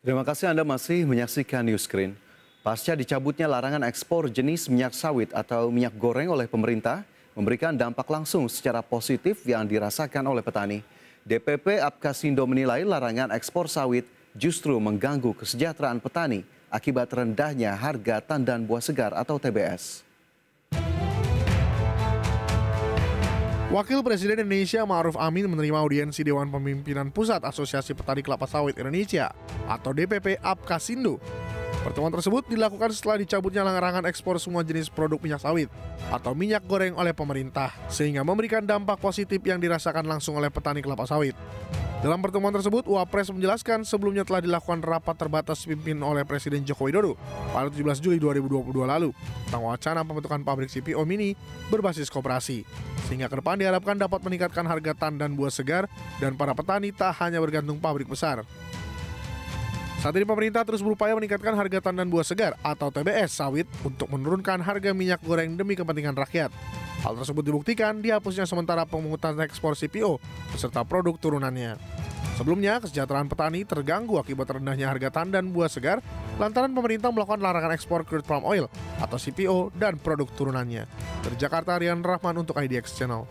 Terima kasih Anda masih menyaksikan News Screen. Pasca dicabutnya larangan ekspor jenis minyak sawit atau minyak goreng oleh pemerintah, memberikan dampak langsung secara positif yang dirasakan oleh petani. DPP Apkasindo menilai larangan ekspor sawit justru mengganggu kesejahteraan petani akibat rendahnya harga tandan buah segar atau TBS. Wakil Presiden Indonesia Ma'ruf Amin menerima audiensi Dewan Pemimpinan Pusat Asosiasi Petani Kelapa Sawit Indonesia atau DPP Apkasindo Pertemuan tersebut dilakukan setelah dicabutnya larangan ekspor semua jenis produk minyak sawit atau minyak goreng oleh pemerintah, sehingga memberikan dampak positif yang dirasakan langsung oleh petani kelapa sawit. Dalam pertemuan tersebut, Wapres menjelaskan sebelumnya telah dilakukan rapat terbatas pimpin oleh Presiden Joko Widodo pada 17 Juli 2022 lalu tentang wacana pembentukan pabrik CPO mini berbasis koperasi. Sehingga ke depan diharapkan dapat meningkatkan harga tandan buah segar dan para petani tak hanya bergantung pabrik besar. Saat ini pemerintah terus berupaya meningkatkan harga tandan buah segar atau TBS sawit untuk menurunkan harga minyak goreng demi kepentingan rakyat. Hal tersebut dibuktikan dihapusnya sementara pemungutan ekspor CPO beserta produk turunannya. Sebelumnya, kesejahteraan petani terganggu akibat rendahnya harga tandan buah segar lantaran pemerintah melakukan larangan ekspor crude palm oil atau CPO dan produk turunannya. Dari Jakarta, Rian Rahman untuk IDX Channel.